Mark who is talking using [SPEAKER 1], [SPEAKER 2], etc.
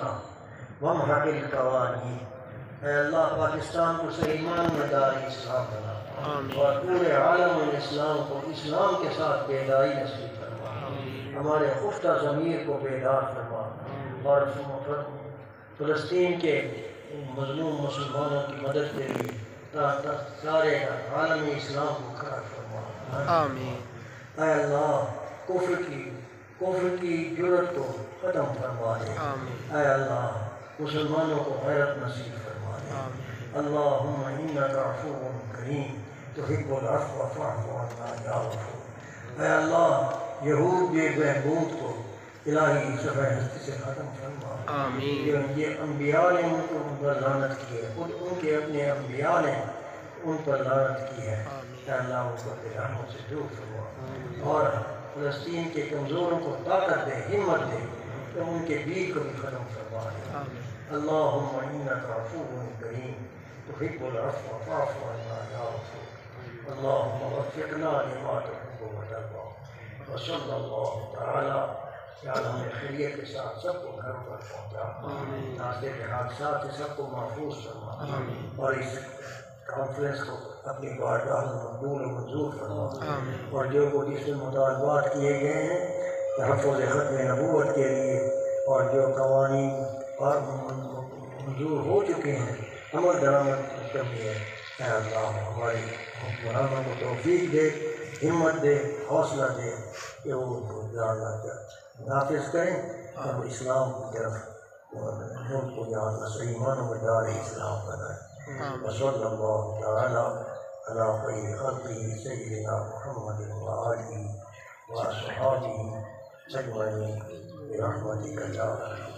[SPEAKER 1] الحسنى وامحق القوانین اے اللہ پاکستان کو صحیح مان میں دار اسلام بنا۔ اور پورے عالم اسلام کو اسلام کے ساتھ بیداری نصیب فرما۔ ہمارے خفتہ ضمیر کو بیدار فرما۔ اور فلسطین کے مظلوم مسلمانوں کی مدد کے لیے سارے عالم اسلام کو کھڑا فرما۔
[SPEAKER 2] آمین۔
[SPEAKER 1] اے اللہ کفر کی کفر کی جرت کو ختم فرما دے۔
[SPEAKER 2] آمین۔
[SPEAKER 1] اے اللہ مسلمانوں کو غیرت نصیب فرما دے۔
[SPEAKER 2] آمین۔
[SPEAKER 1] اللهم انك عفو کریم۔ تحب العفو فاعف عنا یا غفور اے اللہ یہود بے بہبود کو الہی صفحہ ہستی سے ختم فرما۔
[SPEAKER 2] آمین۔
[SPEAKER 1] یہ انبیاء نے ان کو ان پر لعنت کی ہے خود ان کے اپنے انبیاء نے ان پر لعنت کی ہے۔ اے اللہ ان کو پہچانوں سے دور فرما اور فلسطین کے کمزوروں کو طاقت دے ہمت دے کہ ان کے بیل کو بھی ختم فرما دے۔
[SPEAKER 2] آمین
[SPEAKER 1] اللهم انك عفو كريم تحب العفو فاعف عنا يا غفور اللهم وفقنا لما تحب وترضى وصلى الله تعالى على ہمیں خیریت کے ساتھ سب کو گھر پر پہنچا۔ راستے کے حادثات سے سب کو محفوظ فرما۔ اور اس کانفرنس کو اپنی بارگاہ میں مقبول و منظور فرما اور جو کچھ اس میں مطالبات کیے گئے ہیں تحفظ ختم نبوت کے لیے اور جو قوانین اور منظور ہو چکے ہیں عمل درآمد کر لیے اے اللہ ہماری حکمرانوں کو توفیق دے ہمت دے حوصلہ دے کہ وہ ان کو جاننا نافذ کریں اور اسلام کی طرف ان کو جاننا صحیح معنوں میں دار اسلام بنائیں وصلى الله تعالى على خير خلقه سيدنا محمد وآله وأصحابه أجمعين برحمتك يا أرحم